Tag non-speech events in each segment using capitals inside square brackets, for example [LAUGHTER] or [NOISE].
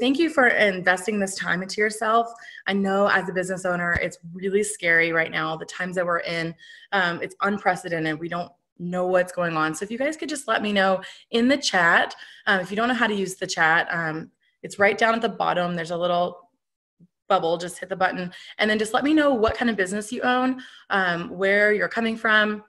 thank you for investing this time into yourself. I know as a business owner, it's really scary right now. The times that we're in, um, it's unprecedented. We don't know what's going on. So if you guys could just let me know in the chat, um, if you don't know how to use the chat, um, it's right down at the bottom. There's a little bubble. Just hit the button, and then just let me know what kind of business you own, um, where you're coming from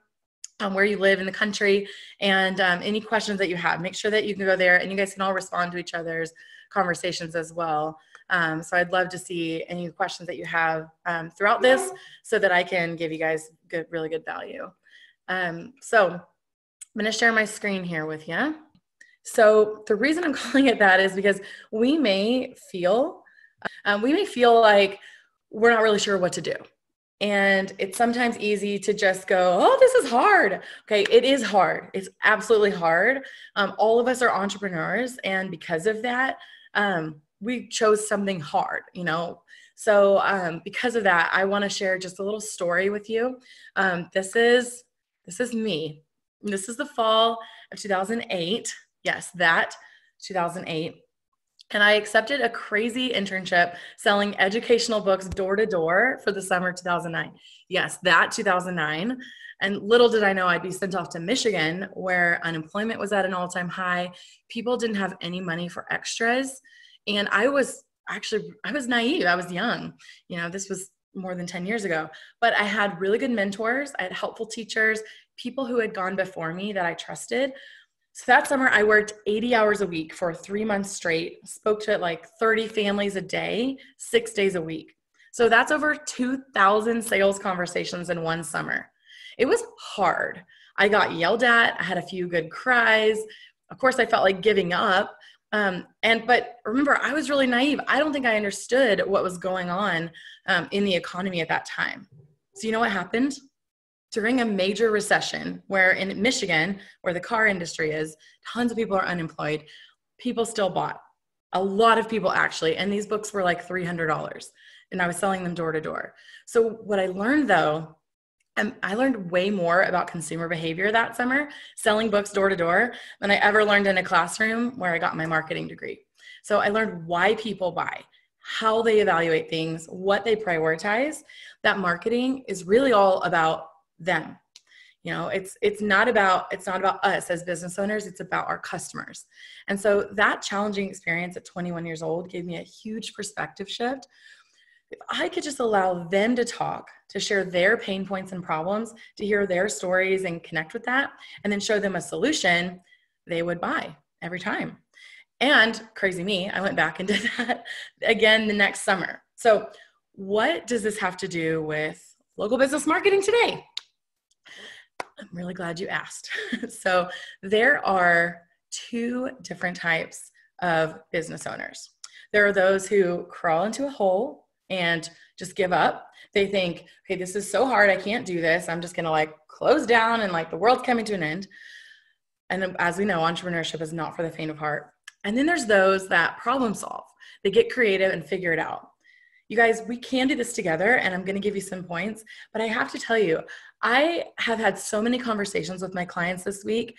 um, where you live in the country, and um, any questions that you have. Make sure that you can go there and you guys can all respond to each other's conversations as well. Um, so I'd love to see any questions that you have um, throughout this so that I can give you guys good, really good value. Um, so I'm going to share my screen here with you. So the reason I'm [LAUGHS] calling it that is because we may feel, um, we may feel like we're not really sure what to do. And it's sometimes easy to just go, oh, this is hard. Okay, it is hard. It's absolutely hard. Um, all of us are entrepreneurs. And because of that, um, we chose something hard, you know. So, um, because of that, I want to share just a little story with you. Um, this is this is me. This is the fall of 2008. Yes, that 2008 and I accepted a crazy internship selling educational books door to door for the summer 2009. Yes, that 2009. And little did I know I'd be sent off to Michigan where unemployment was at an all time high. People didn't have any money for extras. And I was actually, I was naive. I was young. You know, this was more than 10 years ago. But I had really good mentors, I had helpful teachers, people who had gone before me that I trusted so that summer, I worked 80 hours a week for three months straight, spoke to like 30 families a day, six days a week. So that's over 2,000 sales conversations in one summer. It was hard. I got yelled at, I had a few good cries. Of course, I felt like giving up. Um, and but remember, I was really naive. I don't think I understood what was going on um, in the economy at that time. So you know what happened? during a major recession where in Michigan, where the car industry is, tons of people are unemployed, people still bought. A lot of people actually, and these books were like $300 and I was selling them door to door. So what I learned though, um, I learned way more about consumer behavior that summer selling books door to door than I ever learned in a classroom where I got my marketing degree. So I learned why people buy, how they evaluate things, what they prioritize. That marketing is really all about them you know it's it's not about it's not about us as business owners it's about our customers and so that challenging experience at 21 years old gave me a huge perspective shift if i could just allow them to talk to share their pain points and problems to hear their stories and connect with that and then show them a solution they would buy every time and crazy me i went back and [LAUGHS] did that again the next summer so what does this have to do with local business marketing today I'm really glad you asked. [LAUGHS] so, there are two different types of business owners. There are those who crawl into a hole and just give up. They think, okay, this is so hard. I can't do this. I'm just going to like close down and like the world's coming to an end. And as we know, entrepreneurship is not for the faint of heart. And then there's those that problem solve. They get creative and figure it out. You guys, we can do this together, and I'm to give you some points. But I have to tell you, I have had so many conversations with my clients this week,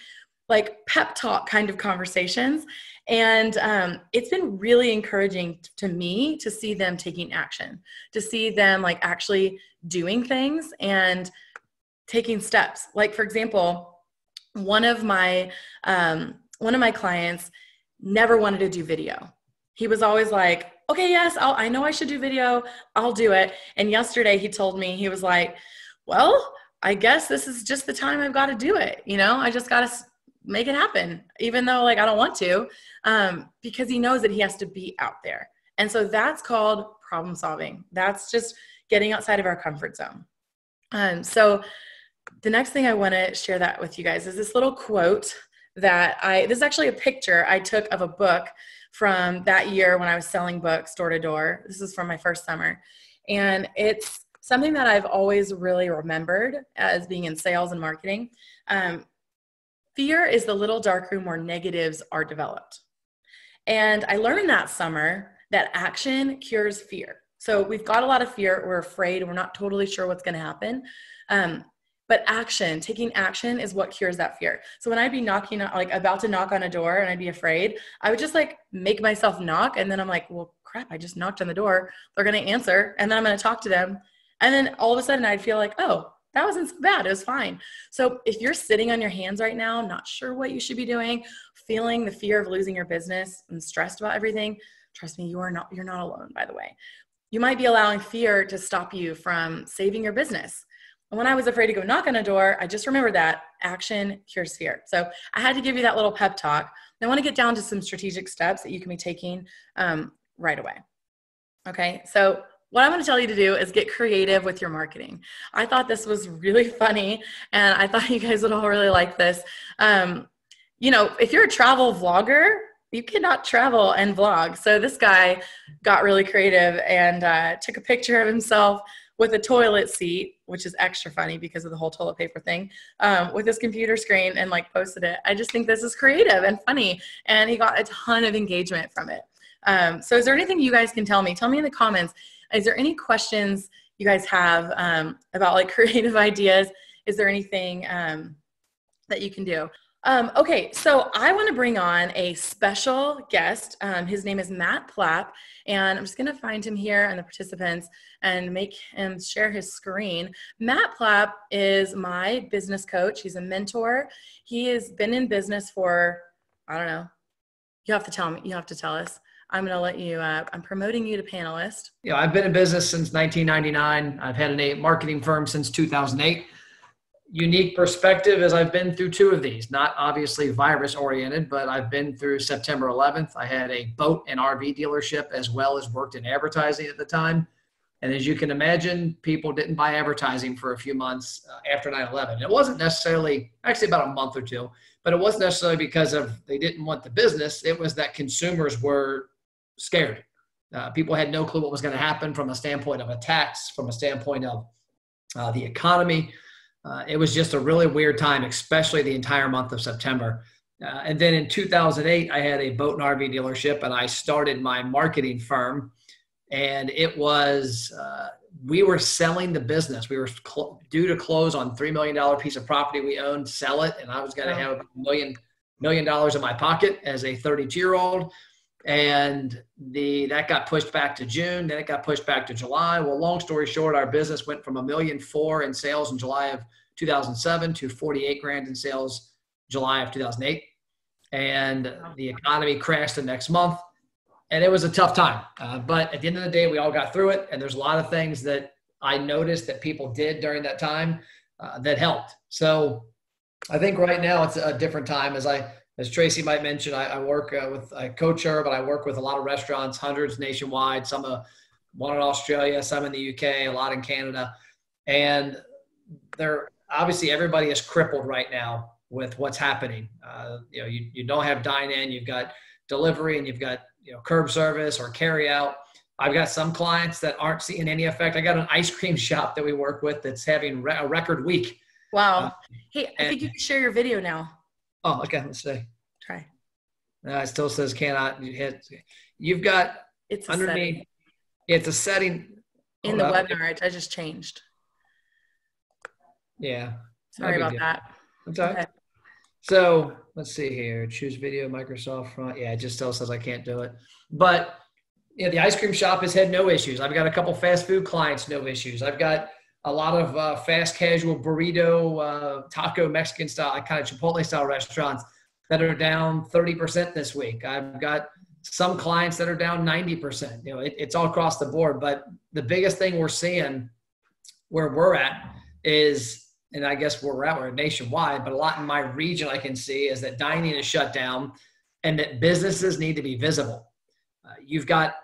like pep talk kind of conversations. And um, it's been really encouraging to me to see them taking action, to see them like actually doing things and taking steps. Like, for example, one of my um, one of my clients never wanted to do video. He was always like, okay, yes, I'll, I know I should do video. I'll do it. And yesterday he told me, he was like, well, I guess this is just the time I've got to do it. You know, I just got to make it happen, even though like I don't want to, um, because he knows that he has to be out there. And so that's called problem solving. That's just getting outside of our comfort zone. Um, so the next thing I want to share that with you guys is this little quote that I, this is actually a picture I took of a book from that year when I was selling books door to door. This is from my first summer. And it's something that I've always really remembered as being in sales and marketing. Um, fear is the little dark room where negatives are developed. And I learned that summer that action cures fear. So we've got a lot of fear. We're afraid. We're not totally sure what's going to happen. Um, but action taking action is what cures that fear so when i'd be knocking like about to knock on a door and i'd be afraid i would just like make myself knock and then i'm like well crap i just knocked on the door they're going to answer and then i'm going to talk to them and then all of a sudden i'd feel like oh that wasn't so bad it was fine so if you're sitting on your hands right now not sure what you should be doing feeling the fear of losing your business and stressed about everything trust me you are not you're not alone by the way you might be allowing fear to stop you from saving your business and when I was afraid to go knock on a door, I just remembered that action cures fear. So I had to give you that little pep talk. I want to get down to some strategic steps that you can be taking um, right away. Okay, so what I'm going to tell you to do is get creative with your marketing. I thought this was really [LAUGHS] funny, and I thought you guys would all really like this. Um, you know, if you're a travel vlogger, you cannot travel and vlog. So this guy got really creative and uh, took a picture of himself with a toilet seat, which is extra funny because of the whole toilet paper thing, um, with his computer screen and like posted it. I just think this is creative and funny, and he got a ton of engagement from it. Um, so, is there anything you guys can tell me? Tell me in the comments. Is there any questions you guys have um, about like [LAUGHS] creative ideas? Is there anything um, that you can do? Um, okay, so I want to bring on a special guest. Um, his name is Matt Plapp, and I'm just going to find him here and the participants and make him share his screen. Matt Plapp is my business coach. He's a mentor. He has been in business for, I don't know, you have to tell me, you have to tell us. I'm going to let you, uh, I'm promoting you to panelist. Yeah, I've been in business since 1999. I've had a marketing firm since 2008 unique perspective as I've been through two of these, not obviously virus oriented, but I've been through September 11th. I had a boat and RV dealership as well as worked in advertising at the time. And as you can imagine, people didn't buy advertising for a few months uh, after 9 11. It wasn't necessarily, actually, about a month or two, but it wasn't necessarily because of they didn't want the business. It was that consumers were scared. Uh, people had no clue what was going to happen from a standpoint of attacks, from a standpoint of uh, the economy uh, it was just a really weird time, especially the entire month of September. Uh, and then in 2008, I had a boat and RV dealership, and I started my marketing firm. And it was uh, we were selling the business. We were cl- due to close on three million dollar piece of property we owned, sell it, and I was going to have a million million dollars in my pocket as a 32 year old and the that got pushed back to June. Then it got pushed back to July. Well, long story short, our business went from a million four in sales in July of 2007 to 48 grand in sales July of 2008, and the economy crashed the next month, and it was a tough time. Uh, but at the end of the day, we all got through it, and there's a lot of things that I noticed that people did during that time uh, that helped. So I think right now it's a different time as I as Tracey might mention, I, I work uh, with I coach her, but I work with a lot of restaurants, hundreds nationwide. Some uh, one in Australia, some in the UK, a lot in Canada, and they're obviously everybody is crippled right now with what's happening. Uh, you know, you, you don't have dine in, you've got delivery, and you've got you know curb service or carry out. I've got some clients that aren't seeing any effect. I got an ice cream [LAUGHS] shop that we work with that's having re- a record week. Wow. Uh, hey, I think you can share your video now. Oh, okay. Let's see. Try. No, it still says cannot hit. You've got it's underneath. It's a setting in the up. webinar. I just changed. Yeah. Sorry about that. Okay. So let's see here. Choose video, Microsoft front. Yeah, it just still says I can't do it. But yeah, the ice cream shop has had no issues. I've got a couple fast food clients, no issues. I've got a lot of uh, fast casual burrito, uh, taco, Mexican style, kind of Chipotle style restaurants that are down 30% this week. I've got some clients that are down 90%. You know, it, it's all across the board. But the biggest thing we're seeing where we're at is, and I guess where we're at, we're nationwide, but a lot in my region I can see is that dining is shut down and that businesses need to be visible. Uh, you've got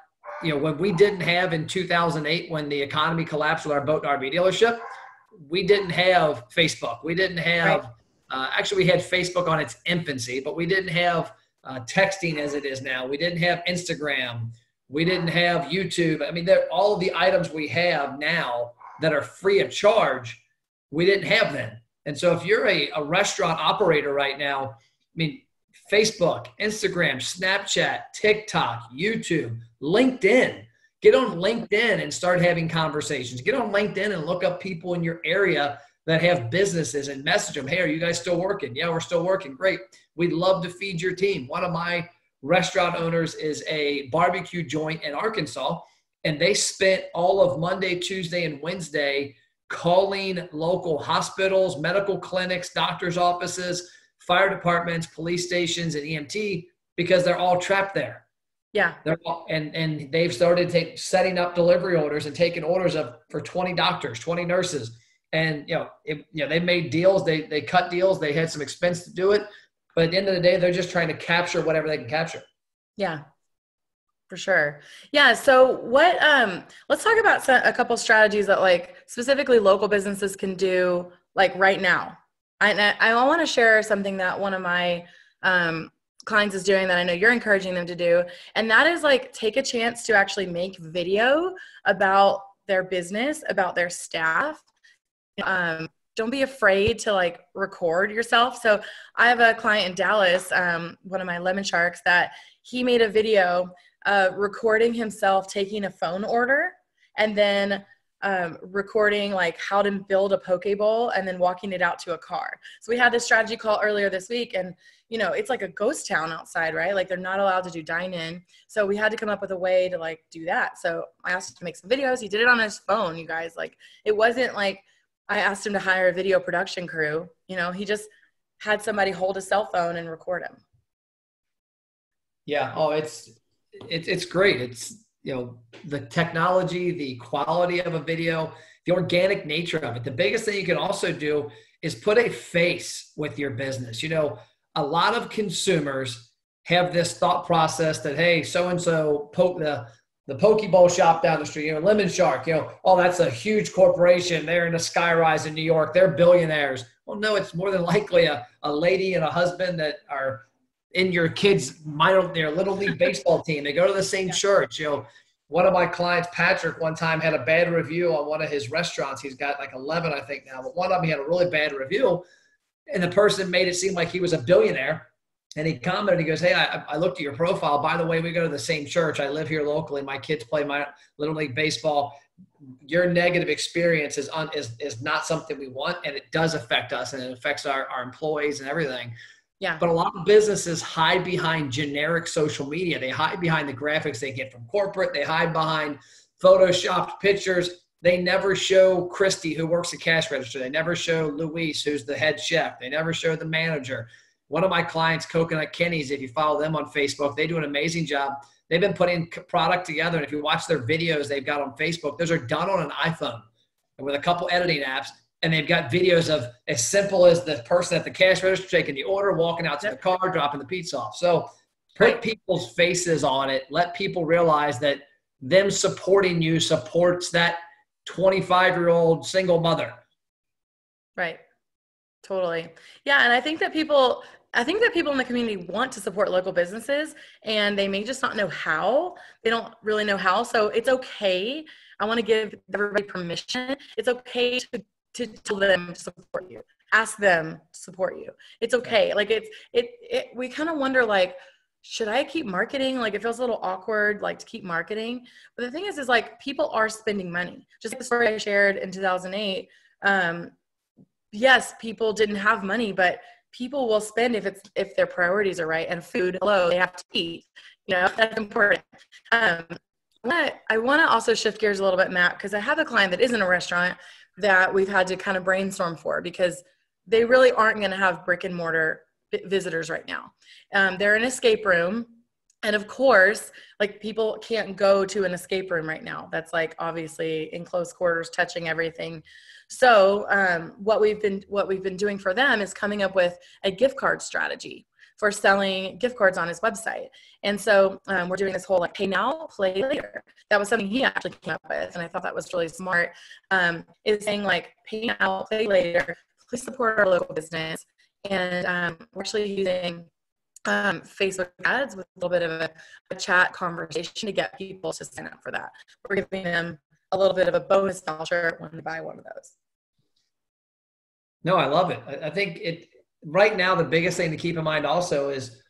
you know, when we didn't have in 2008, when the economy collapsed with our boat and RV dealership, we didn't have Facebook. We didn't have, right. uh, actually, we had Facebook on its infancy, but we didn't have uh, texting as it is now. We didn't have Instagram. We didn't have YouTube. I mean, all of the items we have now that are free of charge, we didn't have then. And so if you're a, a restaurant operator right now, I mean, Facebook, Instagram, Snapchat, TikTok, YouTube, LinkedIn. Get on LinkedIn and start having conversations. Get on LinkedIn and look up people in your area that have businesses and message them, hey, are you guys still working? Yeah, we're still working. Great. We'd love to feed your team. One of my restaurant owners is a barbecue joint in Arkansas, and they spent all of Monday, Tuesday, and Wednesday calling local hospitals, medical clinics, doctors' offices, fire departments, police stations, and EMT because they're all trapped there. Yeah. They're all, and and they've started take, setting up delivery orders and taking orders of for 20 doctors, 20 nurses. And you know, it, you know, they made deals, they they cut deals, they had some expense to do it, but at the end of the day, they're just trying to capture whatever they can capture. Yeah. For sure. Yeah. So what um let's talk about some, a couple strategies that like specifically local businesses can do like right now. I I, I want to share something that one of my um clients is doing that I know you're encouraging them to do. And that is like take a chance to actually make video about their business, about their staff. Um, don't be afraid to like record yourself. So I have a client in Dallas, um, one of my lemon sharks, that he made a video uh, recording himself taking a phone order and then um, recording like how to build a poke bowl and then walking it out to a car. So we had this strategy call earlier this week and you know, it's like a ghost town outside, right? Like they're not allowed to do dine in. So we had to come up with a way to like do that. So I asked him to make some videos. He did it on his phone, you guys. Like it wasn't like I asked him to hire a video production crew. You know, he just had somebody hold a cell phone and record him. Yeah. Oh, it's it's it's great. It's you know the technology, the quality of a video, the organic nature of it. The biggest thing you can also do is put a face with your business. You know, a lot of consumers have this thought process that hey, so and so poke the the poke bowl shop down the street, you know, Lemon Shark, you know, oh, that's a huge corporation. They're in a skyrise in New York. They're billionaires. Well, no, it's more than likely a, a lady and a husband that are in your kids' minor, their little league baseball team. They go to the same church. You know, one of my clients, Patrick, one time had a bad review on one of his restaurants. He's got like 11, I think now, but one of them he had a really bad review and the person made it seem like he was a billionaire. And he commented, he goes, Hey, I, I looked at your profile. By the way, we go to the same church. I live here locally. My kids play my little league baseball. Your negative experience is, un, is, is not something we want. And it does affect us and it affects our, our employees and everything. Yeah. But a lot of businesses hide behind generic social media. They hide behind the graphics they get from corporate. They hide behind photoshopped pictures they never show Christy, who works the cash register. They never show Luis, who's the head chef. They never show the manager. One of my clients, Coconut Kenny's, if you follow them on Facebook, they do an amazing job. They've been putting product together. And if you watch their videos they've got on Facebook, those are done on an iPhone and with a couple editing apps. And they've got videos of as simple as the person at the cash register taking the order, walking out to the car, dropping the pizza off. So put people's faces on it. Let people realize that them supporting you supports that 25 year old single mother. Right. Totally. Yeah. And I think that people, I think that people in the community want to support local businesses and they may just not know how. They don't really know how. So it's okay. I want to give everybody permission. It's okay to, to tell them to support you. Ask them to support you. It's okay. Like it's it, it we kind of wonder like, should I keep marketing? Like it feels a little awkward, like to keep marketing. But the thing is, is like people are spending money. Just like the story I shared in 2008. Um, yes, people didn't have money, but people will spend if it's if their priorities are right. And food, hello, they have to eat. You know that's important. Um, I want to also shift gears a little bit, Matt, because I have a client that isn't a restaurant that we've had to kind of brainstorm for because they really aren't going to have brick and mortar visitors right now. Um, they're in escape room. And of course, like people can't go to an escape room right now. That's like obviously in close quarters, touching everything. So um, what we've been what we've been doing for them is coming up with a gift card strategy for selling gift cards on his website. And so um, we're doing this whole like pay now, play later. That was something he actually came up with, and I thought that was really smart. Um, is saying like pay now, play later. Please support our local business and um, we're actually using um, Facebook ads with a little bit of a, a, chat conversation to get people to sign up for that. We're giving them a little bit of a bonus voucher when they buy one of those. No, I love it. I, I think it right now the biggest thing to keep in mind also is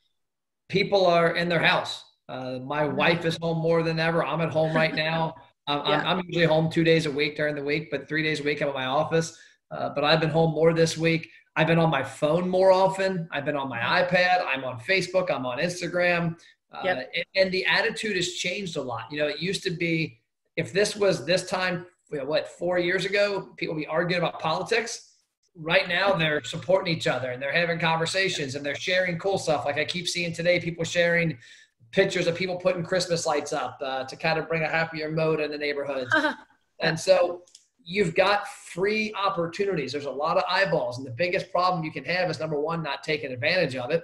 people are in their house. Uh, my mm-hmm. wife is home more than ever. I'm at home right now. [LAUGHS] I'm, yeah. I'm, I'm usually home two days a week during the week, but three days a week I'm at my office uh, but I've been home more this week. I've been on my phone more often. I've been on my iPad. I'm on Facebook. I'm on Instagram. Uh, yep. and, and, the attitude has changed a lot. You know, it used to be if this was this time, you know, what, four years ago, people be arguing about politics. Right now, they're supporting each other and they're having conversations and they're sharing cool stuff. Like I keep seeing today, people sharing pictures of people putting Christmas lights up uh, to kind of bring a happier mode in the neighborhoods. [LAUGHS] and so you've got free opportunities. There's a lot of eyeballs. And the biggest problem you can have is number one, not taking advantage of it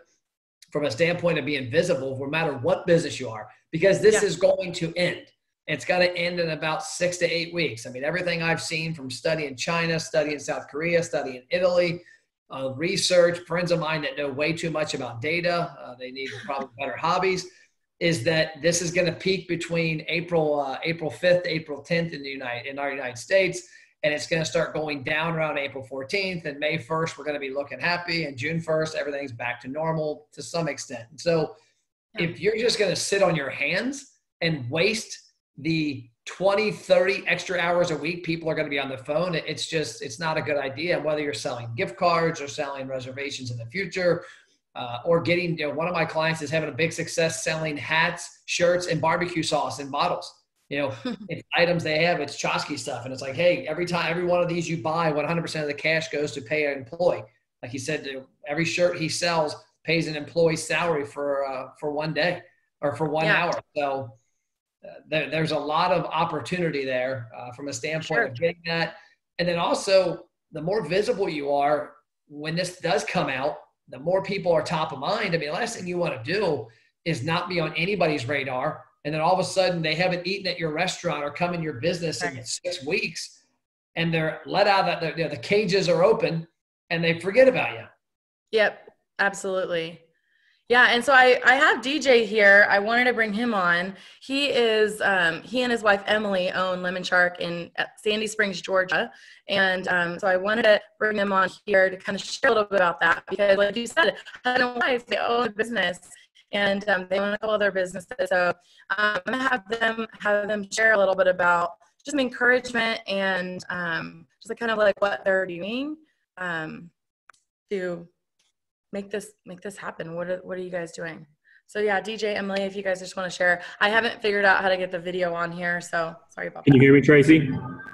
from a standpoint of being visible, no matter what business you are, because this yeah. is going to end. It's got to end in about six to eight weeks. I mean, everything I've seen from studying China, studying South Korea, studying Italy, uh, research, friends of mine that know way too much about data, uh, they need probably [LAUGHS] better hobbies, is that this is going to peak between April uh, April 5th, April 10th in the United in our United States and it's going to start going down around April 14th. And May 1st, we're going to be looking happy. And June 1st, everything's back to normal to some extent. so, yeah. if you're just going to sit on your hands and waste the 20, 30 extra hours a week, people are going to be on the phone. It's just, it's not a good idea. Whether you're selling gift cards or selling reservations in the future, uh, or getting, you know, one of my clients is having a big success selling hats, shirts, and barbecue sauce in bottles. You know, [LAUGHS] it's items they have, it's tchotchke stuff. And it's like, hey, every time, every one of these you buy, 100% of the cash goes to pay an employee. Like he said, every shirt he sells pays an employee's salary for, uh, for one day or for one yeah. hour. So there, there's a lot of opportunity there uh, from a standpoint sure. of getting that. And then also, the more visible you are when this does come out, the more people are top of mind. I mean, the last thing you want to do is not be on anybody's radar and then all of a sudden they haven't eaten at your restaurant or come in your business in six weeks and they're let out that the, the cages are open and they forget about you yep absolutely yeah and so i i have dj here. I wanted to bring him on. He is um, he and his wife emily own lemon shark in sandy springs georgia. And um, so i wanted to bring them on here to kind of share a little bit about that because like you said husband and wife they own a business and um, they want to call their businesses. So um, I'm gonna have them have them share a little bit about just encouragement and um, just like kind of like what they're doing um, to make this make this happen. What are, what are you guys doing? So yeah, DJ Emily, if you guys just want to share, I haven't figured out how to get the video on here, so sorry about can that. You hear me, Tracey?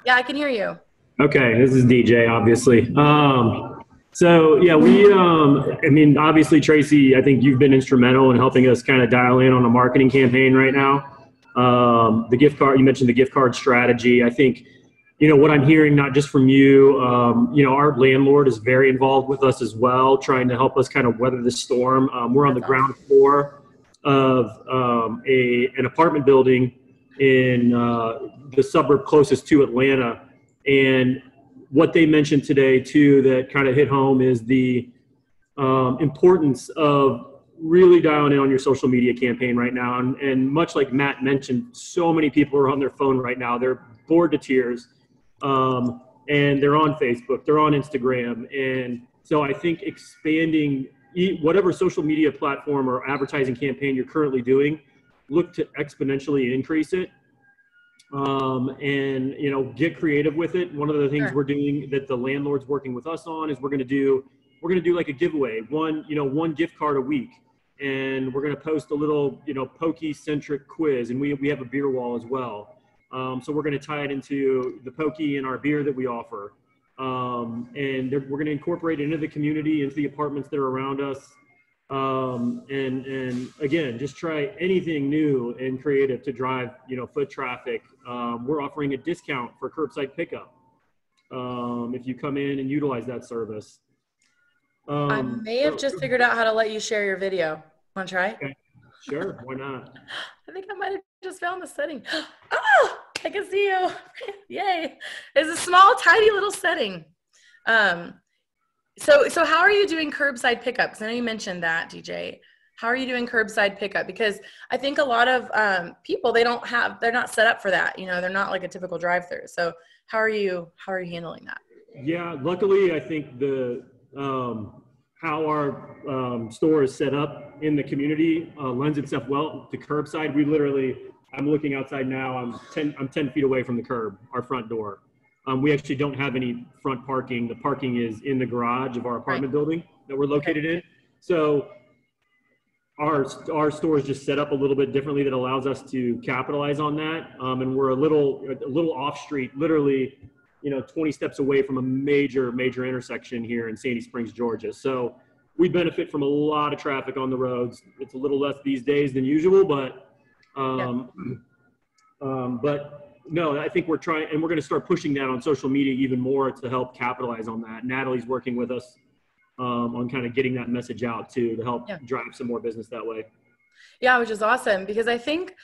Yeah, I can hear you. Okay, this is DJ, obviously. Um, so yeah, we. Um, I mean, obviously, Tracey. I think you've been instrumental in helping us kind of dial in on a marketing campaign right now. Um, the gift card. You mentioned the gift card strategy. I think, you know, what I'm hearing not just from you. Um, you know, our landlord is very involved with us as well, trying to help us kind of weather the storm. Um, we're on the ground floor of um, a an apartment building in uh, the suburb closest to Atlanta, and what they mentioned today too that kind of hit home is the um, importance of really dialing in on your social media campaign right now and, and much like matt mentioned so many people are on their phone right now they're bored to tears um, and they're on facebook they're on instagram and so i think expanding whatever social media platform or advertising campaign you're currently doing look to exponentially increase it um, and you know get creative with it. One of the things sure. we're doing that the landlord's working with us on is we're going to do we're going to do like a giveaway, one you know one gift card a week, and we're going to post a little you know poke centric quiz, and we we have a beer wall as well. Um, so we're going to tie it into the poke and our beer that we offer. Um, and we're going to incorporate it into the community, into the apartments that are around us. Um, and and again, just try anything new and creative to drive you know foot traffic. Um, we're offering a discount for curbside pickup um, if you come in and utilize that service. I um, may have so, just figured out how to let you share your video. Want to try? Okay. Sure, why not? [GASPS] I think I might have just found the setting. Oh, [GASPS] I can see you. [LAUGHS] Yay. It's a small, tiny little setting. Um, so, so how are you doing curbside pickups? I know you mentioned that, DJ. How are you doing curbside pickup? Because I think a lot of um, people they don't have they're not set up for that. You know, they're not like a typical drive-through. So, how are you how are you handling that? Yeah, luckily, I think the um, how our um, store is set up in the community uh, lends itself well to curbside. We literally, I'm looking outside now. I'm ten I'm ten feet away from the curb, our front door. Um, we actually don't have any front parking. The parking is in the garage of our apartment building that we're located in. So our our store is just set up a little bit differently that allows us to capitalize on that. Um, and we're a little a little off street, literally, you know, 20 steps away from a major major intersection here in Sandy Springs, Georgia. So we benefit from a lot of traffic on the roads. It's a little less these days than usual, but um, um, but no, I think we're trying, and we're going to start pushing that on social media even more to help capitalize on that. Natalie's working with us um, on kind of getting that message out too to help Yeah. drive some more business that way. Yeah, which is awesome because I think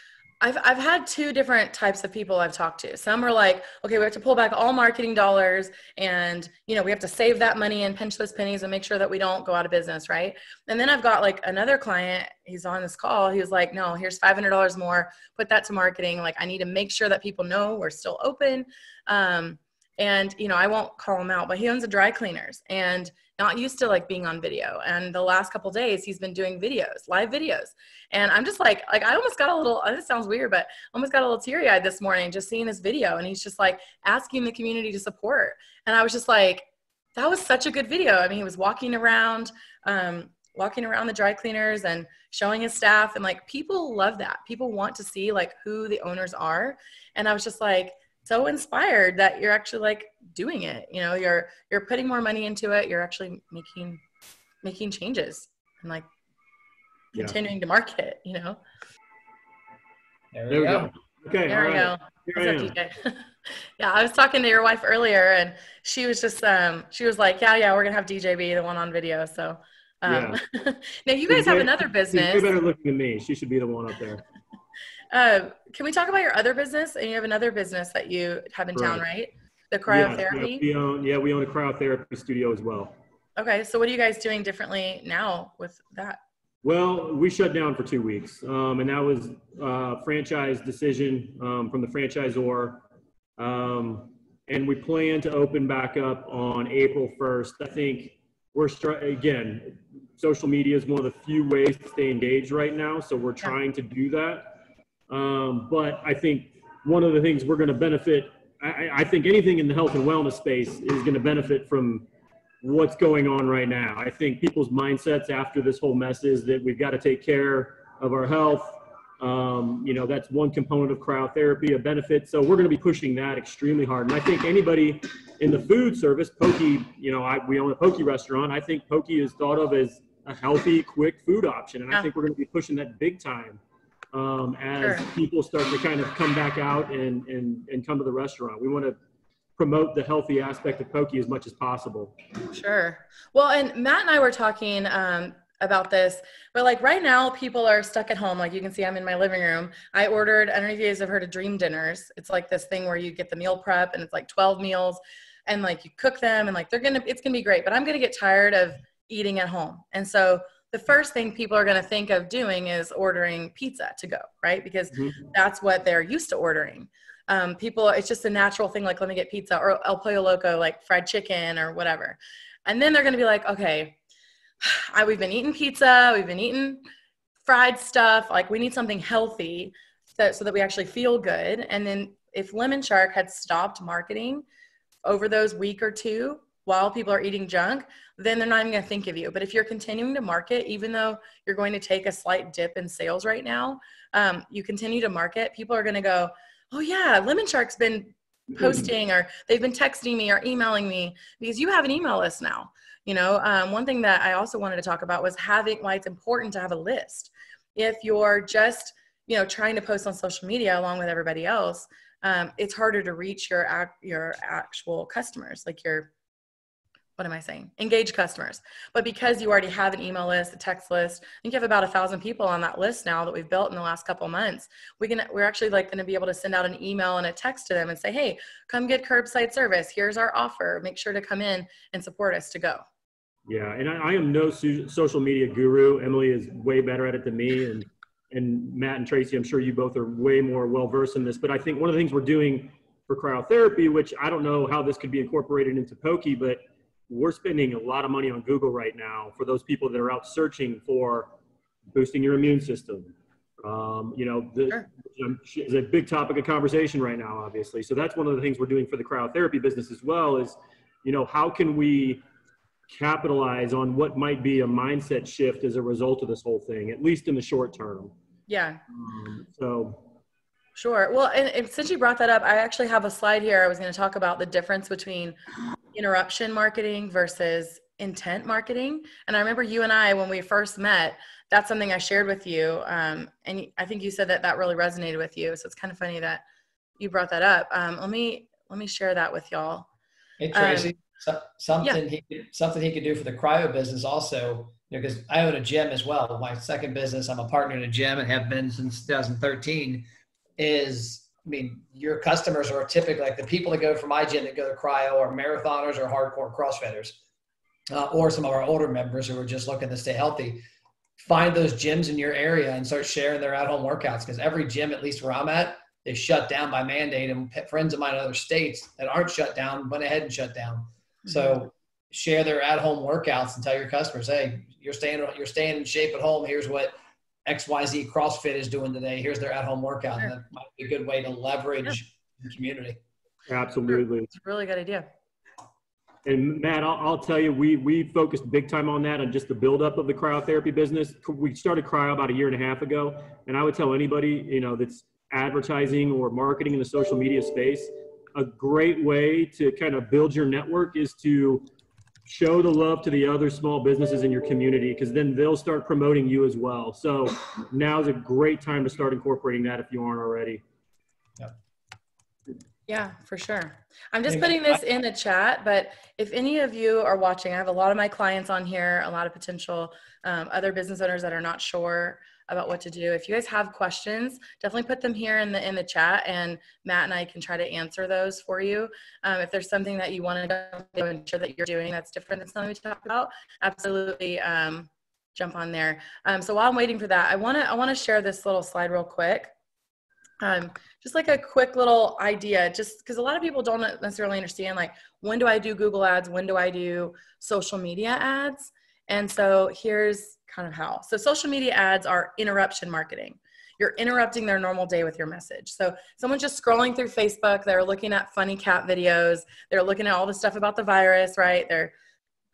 I've I've had two different types of people I've talked to. Some are like, okay, we have to pull back all marketing dollars and you know, we have to save that money and pinch those pennies and make sure that we don't go out of business, right? And then I've got like another client, he's on this call, he was like, no, here's $500 more, put that to marketing. Like I need to make sure that people know we're still open. Um, and you know, I won't call him out, but he owns a dry cleaners and not used to like being on video. And the last couple days he's been doing videos, live videos. And I'm just like, like I almost got a little. This sounds weird, but almost got a little teary eyed this morning just seeing this video. And he's just like asking the community to support. And I was just like, that was such a good video. I mean, he was walking around, um, walking around the dry cleaners and showing his staff, and like people love that. People want to see like who the owners are. And I was just like so inspired that you're actually like doing it. You know, you're you're putting more money into it. You're actually making making changes and like Yeah. continuing to market. You know. There, There we we go. go. Okay, There all we right. go. Here What's I up. DJ? [LAUGHS] yeah, I was talking to your wife earlier, and she was just um, she was like, "Yeah, yeah, we're gonna have DJ be the one on video." So, um, [LAUGHS] now you guys have way- another She's way business. better looking than me. She should be the one up there. Uh, can we talk about your other business? And you have another business that you have in town, right? The cryotherapy. Yeah, we own, yeah, we own a cryotherapy studio as well. Okay, so what are you guys doing differently now with that? Well, we shut down for two weeks, um, and that was a franchise decision um, from the franchisor. Um, and we plan to open back up on April 1st. I think we're again, social media is one of the few ways to stay engaged right now, so we're trying to do that. Um, but I think one of the things we're going to benefit. I, I- think anything in the health and wellness space is going to benefit from what's going on right now. I think people's mindsets after this whole mess is that we've got to take care of our health. Um, you know, that's one component of cryotherapy, a benefit. So we're going to be pushing that extremely hard. And I think anybody in the food service, Poke, you know, I, we own a Poke restaurant. I think Poke is thought of as a healthy, quick food option. And I think we're going to be pushing that big time um, as Sure. people start to kind of come back out and, and, and come to the restaurant. We want to promote the healthy aspect of Poke as much as possible. Sure. Well, and Matt and I were talking um, about this, but like right now, people are stuck at home. Like you can see, I'm in my living room. I ordered, I don't know if you guys have heard of Dream Dinners. It's like this thing where you get the meal prep and it's like 12 meals and like you cook them and like they're gonna, it's gonna be great. But I'm gonna get tired of eating at home. And so the first thing people are gonna think of doing is ordering pizza to go, right? Because Mhm. that's what they're used to ordering um, people it's just a natural thing like let me get pizza or el pollo loco like fried chicken or whatever and then they're going to be like okay I, we've been eating pizza we've been eating fried stuff like we need something healthy so, so that we actually feel good and then if lemon shark had stopped marketing over those week or two while people are eating junk then they're not even going to think of you. But if you're continuing to market even though you're going to take a slight dip in sales right now um, you continue to market people are going to go oh yeah lemon shark's been posting or they've been texting me or emailing me because you have an email list now. You know um, one thing that i also wanted to talk about was having why it's important to have a list. If you're just you know trying to post on social media along with everybody else um, it's harder to reach your your actual customers like your what am I saying? Engage customers. But because you already have an email list, a text list, I think you have about a thousand people on that list now that we've built in the last couple months. We can we're actually like going to be able to send out an email and a text to them and say, hey, come get curbside service. Here's our offer. Make sure to come in and support us to go. Yeah, and I, I am no so- social media guru. Emily is way better at it than me, and and Matt and Tracey, I'm sure you both are way more well versed in this. But I think one of the things we're doing for cryotherapy, which I don't know how this could be incorporated into Poke, but we're spending a lot of money on Google right now for those people that are out searching for boosting your immune system, Um, you know, the, sure. is a big topic of conversation right now, obviously. So that's one of the things we're doing for the cryotherapy business as well. Is you know, how can we capitalize on what might be a mindset shift as a result of this whole thing, at least in the short term? Yeah. Um, so Sure. Well, and, and, since you brought that up, I actually have a slide here. I was going to talk about the difference between interruption marketing versus intent marketing. And I remember you and I, when we first met, that's something I shared with you. Um, and I think you said that that really resonated with you. So it's kind of funny that you brought that up. Um, let me let me share that with y'all. Hey Tracy, um, so, something yeah. he something he could do for the cryo business also. You know, because I own a gym as well. My second business, I'm a partner in a gym and have been since 2013 is I mean, your customers are typically like the people that go from my gym that go to cryo or marathoners or hardcore crossfitters, uh, or some of our older members who are just looking to stay healthy. Find those gyms in your area and start sharing their at-home workouts because every gym, at least where I'm at, is shut down by mandate. And friends of mine in other states that aren't shut down went ahead and shut down. Mm-hmm. So share their at-home workouts and tell your customers, hey, you're staying you're staying in shape at home. Here's what XYZ CrossFit is doing today. Here's their at home workout. Sure. that might be a good way to leverage the community. Absolutely. It's a really good idea. And Matt, I'll, I'll, tell you, we we focused big time on that on just the buildup of the cryotherapy business. We started cryo about a year and a half ago, and I would tell anybody, you know, that's advertising or marketing in the social media space, a great way to kind of build your network is to show the love to the other small businesses in your community because then they'll start promoting you as well. So now is a great time to start incorporating that if you aren't already. Yeah. Yeah, for sure. I'm just putting this in the chat, but if any of you are watching, I have a lot of my clients on here, a lot of potential um, other business owners that are not sure about what to do. If you guys have questions, definitely put them here in the in the chat, and Matt and I can try to answer those for you. Um, if there's something that you want to ensure that you're doing that's different than something we talked about, absolutely um, jump on there. Um, so while I'm waiting for that, I want to I want to share this little slide real quick. Um, just like a quick little idea, just because a lot of people don't necessarily understand, like when do I do Google ads? When do I do social media ads? And so here's kind of how. So social media ads are interruption marketing. You're interrupting their normal day with your message. So someone's just scrolling through Facebook, they're looking at funny cat videos, they're looking at all the stuff about the virus, right? They're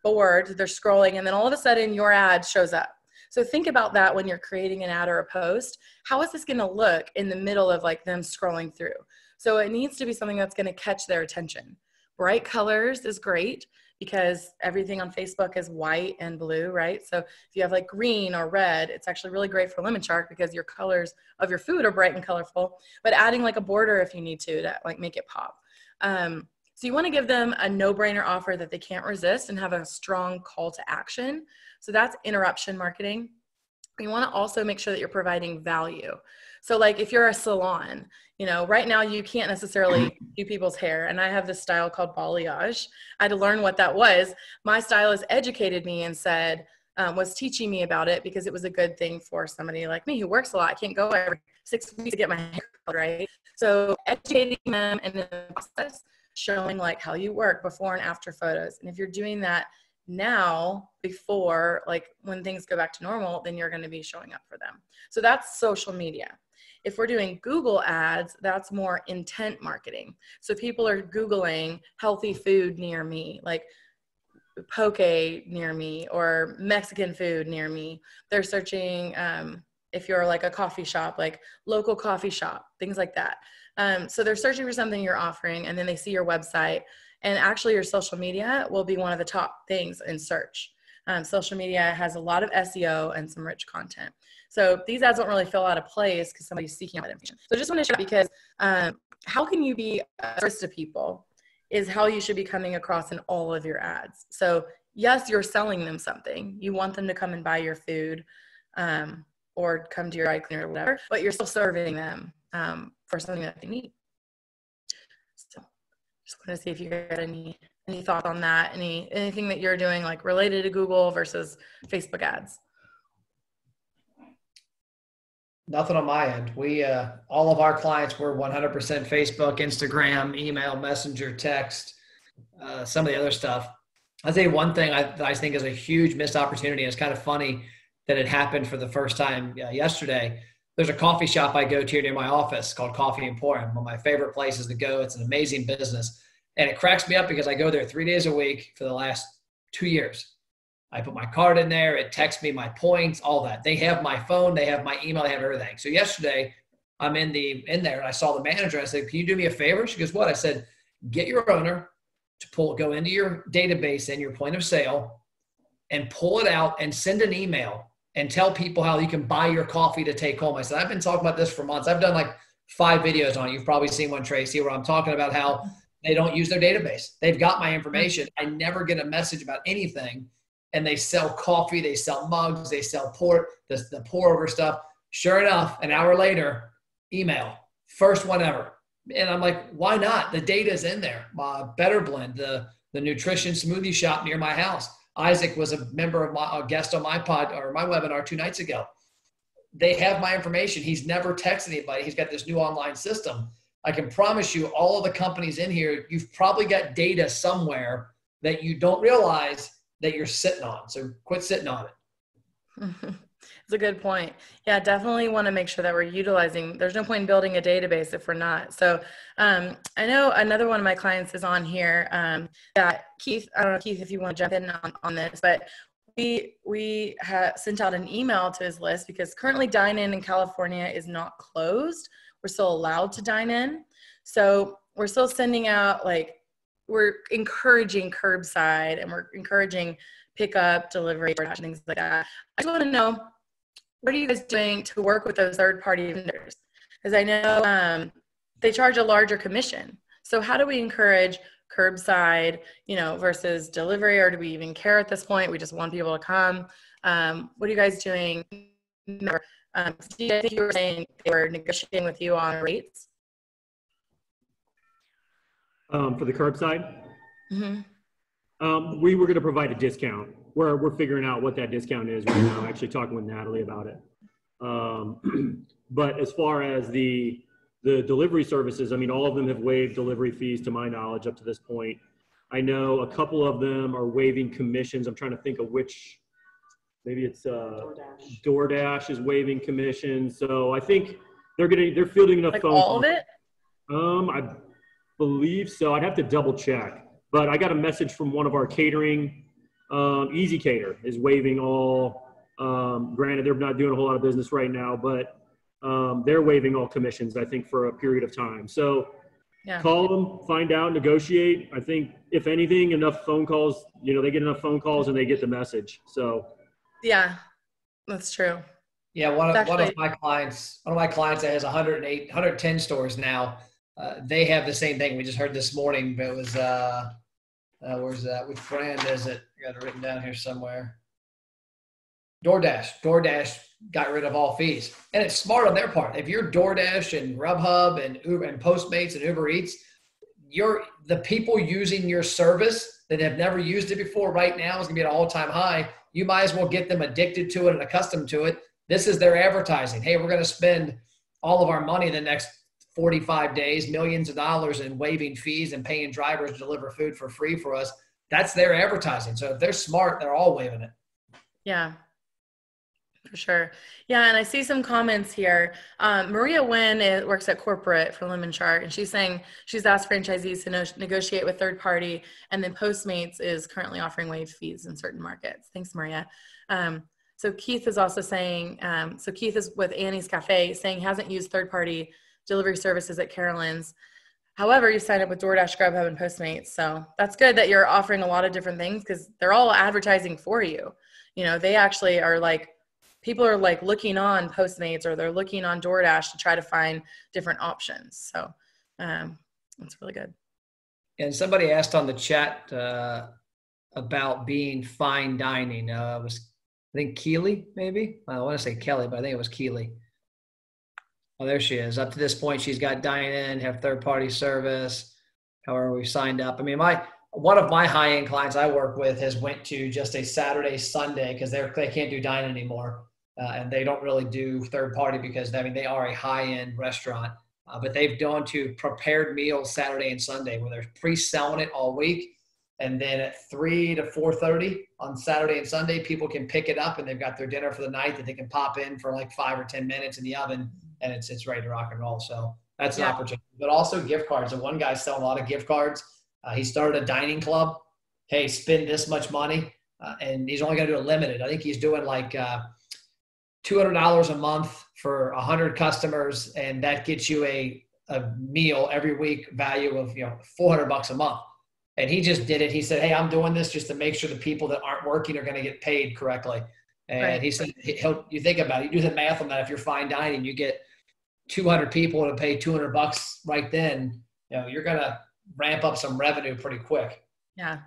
bored, they're scrolling, and then all of a sudden your ad shows up. So think about that when you're creating an ad or a post. How is this going to look in the middle of like them scrolling through? So it needs to be something that's going to catch their attention. Bright colors is great because everything on Facebook is white and blue, right? So if you have like green or red, it's actually really great for Lemon Shark because your colors of your food are bright and colorful. But adding like a border if you need to to like make it pop. Um, so you want to give them a no-brainer offer that they can't resist and have a strong call to action. So that's interruption marketing. You want to also make sure that you're providing value. So like if you're a salon, you know, right now you can't necessarily do people's hair. And I have this style called balayage. I had to learn what that was. My stylist educated me and said, um, was teaching me about it because it was a good thing for somebody like me who works a lot. I can't go every six weeks to get my hair cut, right? So educating them and the process, showing like how you work before and after photos. And if you're doing that now before like when things go back to normal, then you're going to be showing up for them. So that's social media. If we're doing Google ads, that's more intent marketing. So people are Googling healthy food near me, like poke near me or Mexican food near me. They're searching, um, if you're like a coffee shop, like local coffee shop, things like that. Um, so they're searching for something you're offering and then they see your website and actually your social media will be one of the top things in search. Um, social media has a lot of SEO and some rich content. So these ads don't really feel out of place because somebody's seeking out information. So I just want to share because um, how can you be a service to people is how you should be coming across in all of your ads. So yes, you're selling them something. You want them to come and buy your food um, or come to your eye cleaner or whatever, but you're still serving them um, for something that they need. So just want to see if you got any any thoughts on that any anything that you're doing like related to google versus facebook ads Nothing on my end. We uh, all of our clients were 100% Facebook, Instagram, email, messenger, text, uh, some of the other stuff. I'd say one thing I, I think is a huge missed opportunity. And it's kind of funny that it happened for the first time uh, yesterday. there's a coffee shop I go to near my office called Coffee Emporium. One of my favorite places to go. It's an amazing business. And it cracks me up because I go there three days a week for the last two years. I put my card in there, it texts me my points, all that. They have my phone, they have my email, they have everything. So yesterday I'm in the in there and I saw the manager. I said, Can you do me a favor? She goes, What? I said, get your owner to pull go into your database and your point of sale and pull it out and send an email and tell people how you can buy your coffee to take home. I said, I've been talking about this for months. I've done like five videos on it. You've probably seen one, Tracey, where I'm talking about how they don't use their database. They've got my information. I never get a message about anything. And they sell coffee, they sell mugs, they sell port, the, the pour over stuff. Sure enough, an hour later, email, first one ever. And I'm like, why not? The data's in there. My Better Blend, the, the nutrition smoothie shop near my house Isaac was a member of my a guest on my pod or my webinar two nights ago. They have my information. He's never texted anybody. He's got this new online system. I can promise you, all of the companies in here, you've probably got data somewhere that you don't realize that you're sitting on. So quit sitting on it. [LAUGHS] It's a good point. Yeah, definitely want to make sure that we're utilizing. There's no point in building a database if we're not. So um, I know another one of my clients is on here. Um, that Keith, I don't know Keith if you want to jump in on, on this, but we we sent out an email to his list because currently dine in in California is not closed. We're still allowed to dine in, so we're still sending out like we're encouraging curbside and we're encouraging pickup, delivery, things like that. I just want to know what are you guys doing to work with those third party vendors? Because I know um, they charge a larger commission. So how do we encourage curbside, you know, versus delivery, or do we even care at this point? We just want people to come. Um, what are you guys doing? Um, you think you were saying they were negotiating with you on rates? Um, for the curbside? Mm-hmm. Um, we were going to provide a discount. We're, we're figuring out what that discount is right now. Actually, talking with Natalie about it. Um, [CLEARS THROAT] but as far as the the delivery services, I mean, all of them have waived delivery fees to my knowledge up to this point. I know a couple of them are waiving commissions. I'm trying to think of which. Maybe it's uh, DoorDash. DoorDash is waiving commissions. So I think they're getting they're fielding enough like phone. All of it. Um, I believe so. I'd have to double check. But I got a message from one of our catering, um, Cater, is waiving all. Um, granted, they're not doing a whole lot of business right now, but um, they're waiving all commissions. I think for a period of time. So yeah. call them, find out, negotiate. I think if anything, enough phone calls. You know, they get enough phone calls and they get the message. So yeah, that's true. Yeah, one of, one of my clients, one of my clients that has 108, 110 stores now. Uh, they have the same thing. We just heard this morning, but it was uh, uh, where's that? Which brand is it? I got it written down here somewhere. DoorDash. DoorDash got rid of all fees, and it's smart on their part. If you're DoorDash and Grubhub and Uber and Postmates and Uber Eats, you're the people using your service that have never used it before. Right now is going to be at an all-time high. You might as well get them addicted to it and accustomed to it. This is their advertising. Hey, we're going to spend all of our money the next 45 days, millions of dollars in waiving fees and paying drivers to deliver food for free for us. That's their advertising. So if they're smart, they're all waiving it. Yeah, for sure. Yeah, and I see some comments here. Um, Maria Wynn works at corporate for Lemonshark, and she's saying she's asked franchisees to no- negotiate with third party, and then Postmates is currently offering waived fees in certain markets. Thanks, Maria. Um, so Keith is also saying, um, so Keith is with Annie's Cafe, saying hasn't used third party delivery services at Carolyn's. However, you sign up with DoorDash, Grubhub, and Postmates. So that's good that you're offering a lot of different things because they're all advertising for you. You know, they actually are like, people are like looking on Postmates or they're looking on DoorDash to try to find different options. So um, that's really good. And somebody asked on the chat uh, about being fine dining. Uh, was I think Keely maybe? I want to say Kelly, but I think it was Keely. Oh, there she is. Up to this point, she's got dine in, have third party service. However, we signed up. I mean, my one of my high end clients I work with has went to just a Saturday Sunday because they're they can't do dine anymore, uh, and they don't really do third party because I mean they are a high end restaurant, uh, but they've gone to prepared meals Saturday and Sunday where they're pre selling it all week. and then at 3 to 4.30 on saturday and sunday people can pick it up and they've got their dinner for the night that they can pop in for like five or ten minutes in the oven and it's it's ready to rock and roll so that's yeah. an opportunity but also gift cards and one guy's selling a lot of gift cards uh, he started a dining club hey spend this much money uh, and he's only going to do a limited i think he's doing like uh, $200 a month for 100 customers and that gets you a, a meal every week value of you know 400 bucks a month and he just did it. He said, "Hey, I'm doing this just to make sure the people that aren't working are going to get paid correctly." And right. he said, "He'll you think about it. You do the math on that. If you're fine dining, you get 200 people to pay 200 bucks right then. You know, you're going to ramp up some revenue pretty quick." Yeah,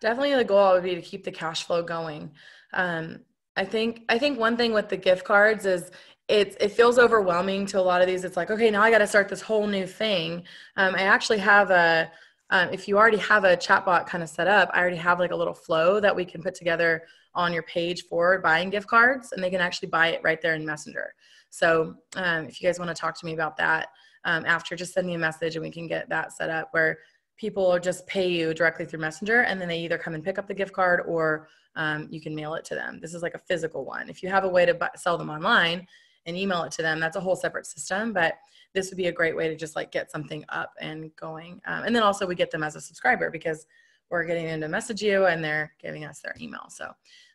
definitely. The goal would be to keep the cash flow going. Um, I think I think one thing with the gift cards is it it feels overwhelming to a lot of these. It's like, okay, now I got to start this whole new thing. Um, I actually have a um, if you already have a chatbot kind of set up, I already have like a little flow that we can put together on your page for buying gift cards, and they can actually buy it right there in Messenger. So um, if you guys want to talk to me about that um, after, just send me a message and we can get that set up where people just pay you directly through Messenger, and then they either come and pick up the gift card or um, you can mail it to them. This is like a physical one. If you have a way to buy, sell them online and email it to them, that's a whole separate system. But this would be a great way to just like get something up and going. Um, and then also we get them as a subscriber because we're getting them to message you and they're giving us their email. So